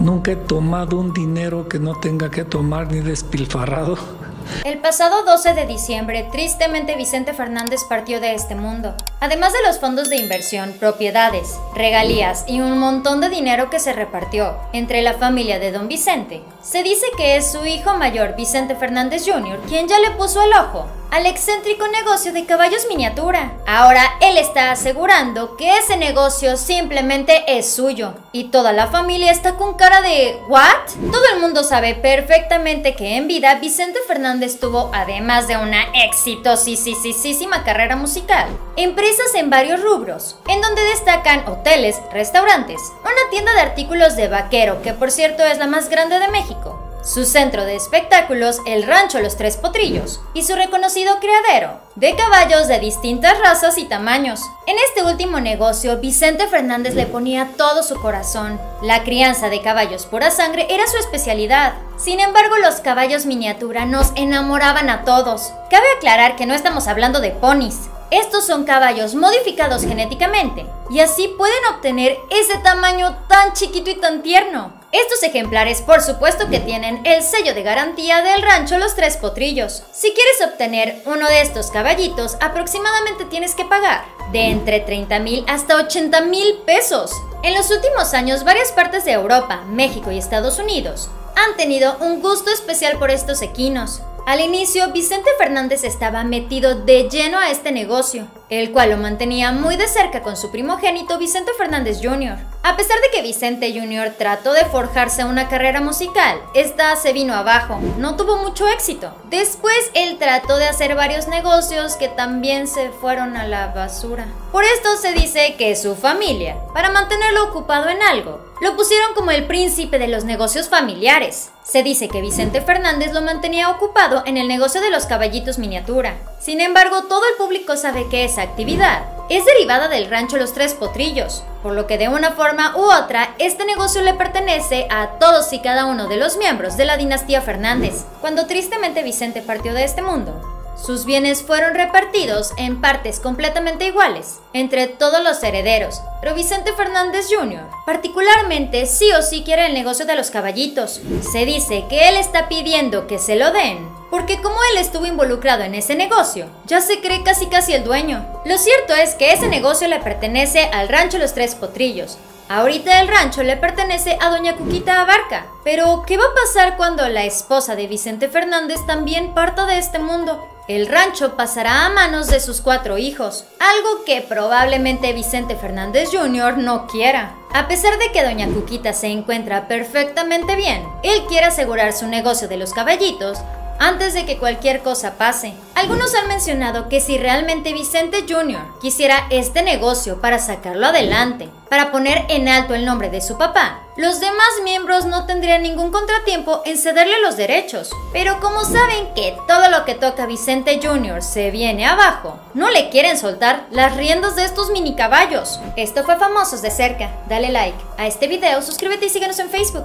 Nunca he tomado un dinero que no tenga que tomar ni despilfarrado. El pasado 12 de diciembre, tristemente Vicente Fernández partió de este mundo. Además de los fondos de inversión, propiedades, regalías y un montón de dinero que se repartió entre la familia de don Vicente, se dice que es su hijo mayor, Vicente Fernández Jr., quien ya le puso el ojo al excéntrico negocio de caballos miniatura. Ahora él está asegurando que ese negocio simplemente es suyo y toda la familia está con cara de ¿what? Todo el mundo sabe perfectamente que en vida Vicente Fernández tuvo, además de una exitosísima carrera musical, empresas en varios rubros, en donde destacan hoteles, restaurantes, una tienda de artículos de vaquero, que por cierto es la más grande de México, su centro de espectáculos, el Rancho Los Tres Potrillos, y su reconocido criadero, de caballos de distintas razas y tamaños. En este último negocio, Vicente Fernández le ponía todo su corazón. La crianza de caballos pura sangre era su especialidad. Sin embargo, los caballos miniatura nos enamoraban a todos. Cabe aclarar que no estamos hablando de ponis, estos son caballos modificados genéticamente y así pueden obtener ese tamaño tan chiquito y tan tierno. Estos ejemplares por supuesto que tienen el sello de garantía del rancho Los Tres Potrillos. Si quieres obtener uno de estos caballitos, aproximadamente tienes que pagar de entre 30 mil hasta 80 mil pesos. En los últimos años, varias partes de Europa, México y Estados Unidos han tenido un gusto especial por estos equinos. Al inicio, Vicente Fernández estaba metido de lleno a este negocio, el cual lo mantenía muy de cerca con su primogénito Vicente Fernández Jr. A pesar de que Vicente Jr. trató de forjarse una carrera musical, esta se vino abajo, no tuvo mucho éxito. Después él trató de hacer varios negocios que también se fueron a la basura. Por esto se dice que su familia, para mantenerlo ocupado en algo, lo pusieron como el príncipe de los negocios familiares. Se dice que Vicente Fernández lo mantenía ocupado en el negocio de los caballitos miniatura. Sin embargo, todo el público sabe que esa actividad es derivada del rancho Los Tres Potrillos, por lo que de una forma u otra, este negocio le pertenece a todos y cada uno de los miembros de la dinastía Fernández. Cuando tristemente Vicente partió de este mundo, sus bienes fueron repartidos en partes completamente iguales entre todos los herederos, pero Vicente Fernández Jr. particularmente sí o sí quiere el negocio de los caballitos. Se dice que él está pidiendo que se lo den, porque como él estuvo involucrado en ese negocio, ya se cree casi casi el dueño. Lo cierto es que ese negocio le pertenece al rancho Los Tres Potrillos, Ahorita el rancho le pertenece a doña Cuquita Abarca. Pero, ¿qué va a pasar cuando la esposa de Vicente Fernández también parta de este mundo? El rancho pasará a manos de sus cuatro hijos, algo que probablemente Vicente Fernández Jr. no quiera. A pesar de que Doña Cuquita se encuentra perfectamente bien, él quiere asegurar su negocio de los caballitos antes de que cualquier cosa pase. Algunos han mencionado que si realmente Vicente Jr. quisiera este negocio para sacarlo adelante, para poner en alto el nombre de su papá, los demás miembros no tendrían ningún contratiempo en cederle los derechos. Pero como saben que todo lo que toca Vicente Jr. se viene abajo, no le quieren soltar las riendas de estos mini caballos. Esto fue Famosos de cerca. Dale like a este video, suscríbete y síguenos en Facebook.